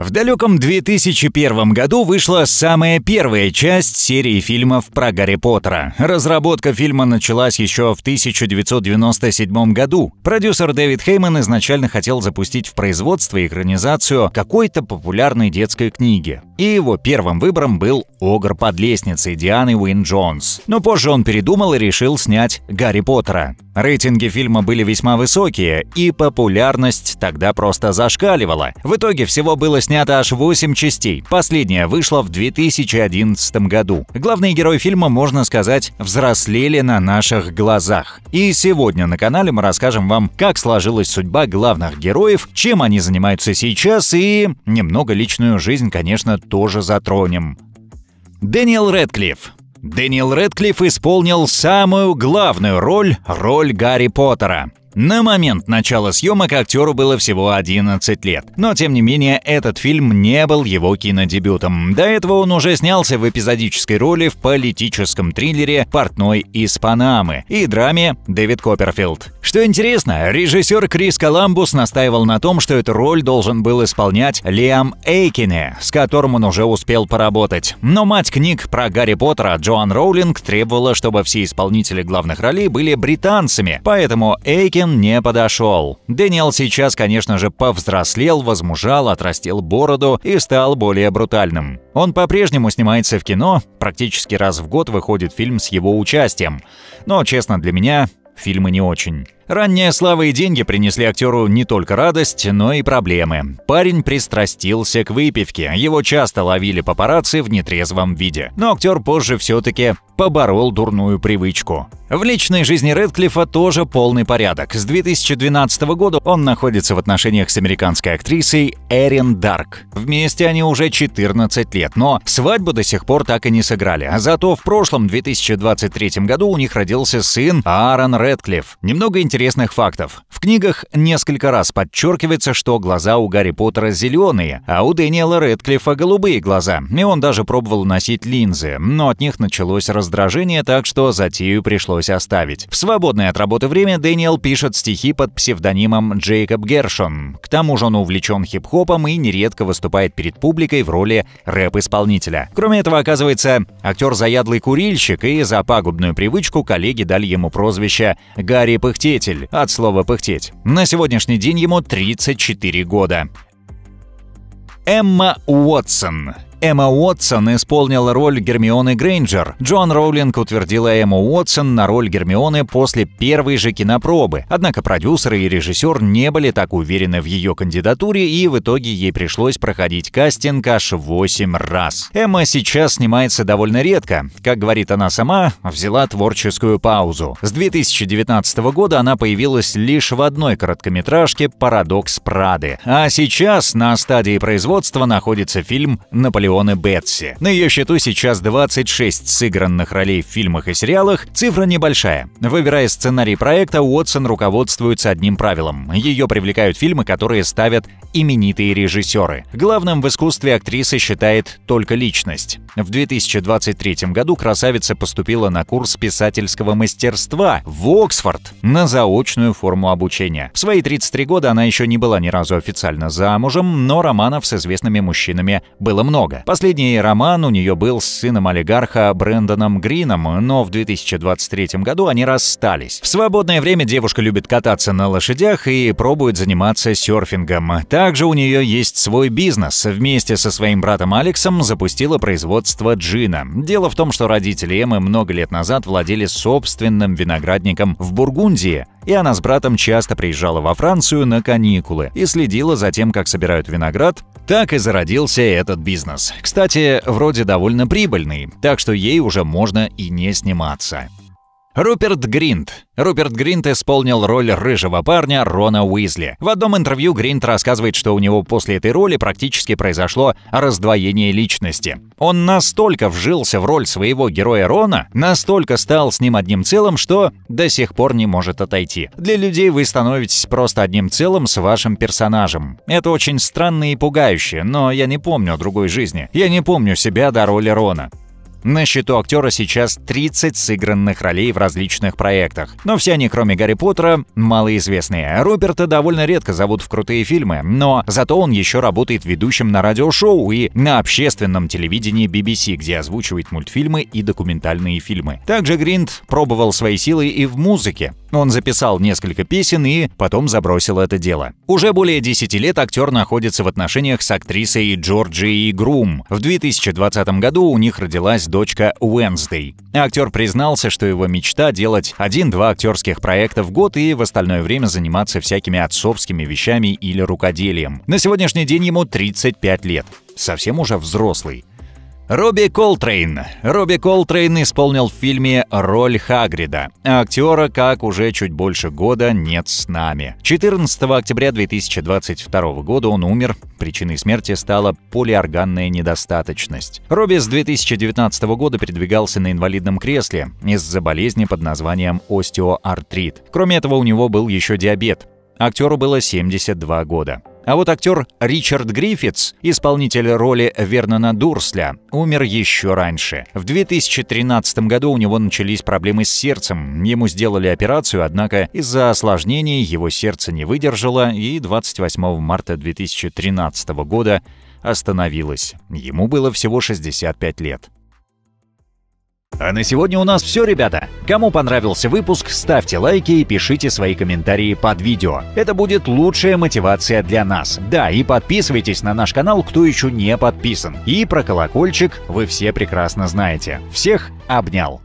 В далеком 2001 году вышла самая первая часть серии фильмов про Гарри Поттера. Разработка фильма началась еще в 1997 году. Продюсер Дэвид Хейман изначально хотел запустить в производство экранизацию какой-то популярной детской книги. И его первым выбором был «Огр под лестницей» Дианы Уин Джонс. Но позже он передумал и решил снять Гарри Поттера. Рейтинги фильма были весьма высокие, и популярность тогда просто зашкаливала. В итоге всего было снято аж 8 частей. Последняя вышла в 2011 году. Главные герои фильма, можно сказать, взрослели на наших глазах. И сегодня на канале мы расскажем вам, как сложилась судьба главных героев, чем они занимаются сейчас и немного личную жизнь, конечно, тоже затронем. Дэниел Рэдклифф Дэниел Рэдклифф исполнил самую главную роль – роль Гарри Поттера. На момент начала съемок актеру было всего 11 лет, но тем не менее этот фильм не был его кинодебютом. До этого он уже снялся в эпизодической роли в политическом триллере «Портной из Панамы» и драме «Дэвид Копперфилд». Что интересно, режиссер Крис Коламбус настаивал на том, что эту роль должен был исполнять Лиам Эйкен, с которым он уже успел поработать. Но мать книг про Гарри Поттера Джоан Роулинг требовала, чтобы все исполнители главных ролей были британцами, поэтому Эйкин не подошел. Дэниел сейчас, конечно же, повзрослел, возмужал, отрастил бороду и стал более брутальным. Он по-прежнему снимается в кино, практически раз в год выходит фильм с его участием. Но, честно, для меня фильмы не очень. Ранняя слава и деньги принесли актеру не только радость, но и проблемы. Парень пристрастился к выпивке, его часто ловили папарацци в нетрезвом виде. Но актер позже все-таки поборол дурную привычку. В личной жизни Рэдклиффа тоже полный порядок. С 2012 года он находится в отношениях с американской актрисой Эрин Дарк. Вместе они уже 14 лет, но свадьбу до сих пор так и не сыграли. Зато в прошлом 2023 году у них родился сын Аарон Рэдклифф. Немного интересных фактов. В книгах несколько раз подчеркивается, что глаза у Гарри Поттера зеленые, а у Дэниела Рэдклиффа голубые глаза. И он даже пробовал носить линзы, но от них началось раздражение, так что затею пришлось оставить. В свободное от работы время Дэниел пишет стихи под псевдонимом Джейкоб Гершон. К тому же он увлечен хип-хопом и нередко выступает перед публикой в роли рэп-исполнителя. Кроме этого, оказывается, актер заядлый курильщик, и за пагубную привычку коллеги дали ему прозвище «Гарри Пыхтетель» от слова «пыхтеть». На сегодняшний день ему 34 года. Эмма Уотсон Эмма Уотсон исполнила роль Гермионы Грейнджер. Джон Роулинг утвердила Эмму Уотсон на роль Гермионы после первой же кинопробы. Однако продюсеры и режиссер не были так уверены в ее кандидатуре, и в итоге ей пришлось проходить кастинг аж 8 раз. Эмма сейчас снимается довольно редко. Как говорит она сама, взяла творческую паузу. С 2019 года она появилась лишь в одной короткометражке «Парадокс Прады». А сейчас на стадии производства находится фильм «Наполеон Леоне Бетси. На ее счету сейчас 26 сыгранных ролей в фильмах и сериалах, цифра небольшая. Выбирая сценарий проекта, Уотсон руководствуется одним правилом. Ее привлекают фильмы, которые ставят именитые режиссеры. Главным в искусстве актриса считает только личность. В 2023 году красавица поступила на курс писательского мастерства в Оксфорд на заочную форму обучения. В свои 33 года она еще не была ни разу официально замужем, но романов с известными мужчинами было много. Последний роман у нее был с сыном олигарха Брэндоном Грином, но в 2023 году они расстались. В свободное время девушка любит кататься на лошадях и пробует заниматься серфингом. Также у нее есть свой бизнес. Вместе со своим братом Алексом запустила производство джина. Дело в том, что родители Эммы много лет назад владели собственным виноградником в Бургундии, и она с братом часто приезжала во Францию на каникулы и следила за тем, как собирают виноград. Так и зародился этот бизнес. Кстати, вроде довольно прибыльный, так что ей уже можно и не сниматься. Руперт Гринт. Руперт Гринт исполнил роль рыжего парня Рона Уизли. В одном интервью Гринт рассказывает, что у него после этой роли практически произошло раздвоение личности. Он настолько вжился в роль своего героя Рона, настолько стал с ним одним целым, что до сих пор не может отойти. Для людей вы становитесь просто одним целым с вашим персонажем. Это очень странно и пугающе, но я не помню другой жизни. Я не помню себя до роли Рона. На счету актера сейчас 30 сыгранных ролей в различных проектах. Но все они, кроме Гарри Поттера, малоизвестные. Роберта довольно редко зовут в крутые фильмы, но зато он еще работает ведущим на радиошоу и на общественном телевидении BBC, где озвучивает мультфильмы и документальные фильмы. Также Гринд пробовал свои силы и в музыке. Он записал несколько песен и потом забросил это дело. Уже более 10 лет актер находится в отношениях с актрисой Джорджией Грум. В 2020 году у них родилась дочка Уэнсдей. Актер признался, что его мечта делать один-два актерских проекта в год и в остальное время заниматься всякими отцовскими вещами или рукоделием. На сегодняшний день ему 35 лет. Совсем уже взрослый. Робби Колтрейн. Робби Колтрейн исполнил в фильме роль Хагрида. Актера, как уже чуть больше года, нет с нами. 14 октября 2022 года он умер. Причиной смерти стала полиорганная недостаточность. Робби с 2019 года передвигался на инвалидном кресле из-за болезни под названием остеоартрит. Кроме этого, у него был еще диабет. Актеру было 72 года. А вот актер Ричард Гриффитс, исполнитель роли Вернона Дурсля, умер еще раньше. В 2013 году у него начались проблемы с сердцем. Ему сделали операцию, однако из-за осложнений его сердце не выдержало и 28 марта 2013 года остановилось. Ему было всего 65 лет. А на сегодня у нас все, ребята. Кому понравился выпуск, ставьте лайки и пишите свои комментарии под видео. Это будет лучшая мотивация для нас. Да, и подписывайтесь на наш канал, кто еще не подписан. И про колокольчик вы все прекрасно знаете. Всех обнял.